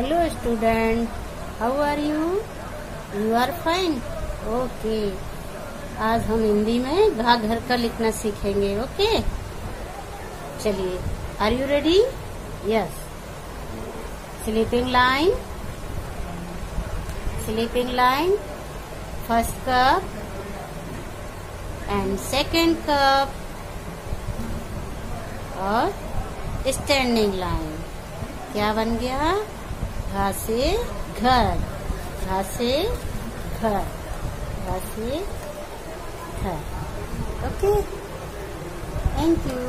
Hello student how are you you are fine okay आज हम हिंदी में घा घर का लिखना सीखेंगे ओके चलिए are you ready yes sleeping line sleeping line first cup and second cup और स्टैंडिंग लाइन क्या बन गया? घा से घर घा से घर घा घर। Okay thank you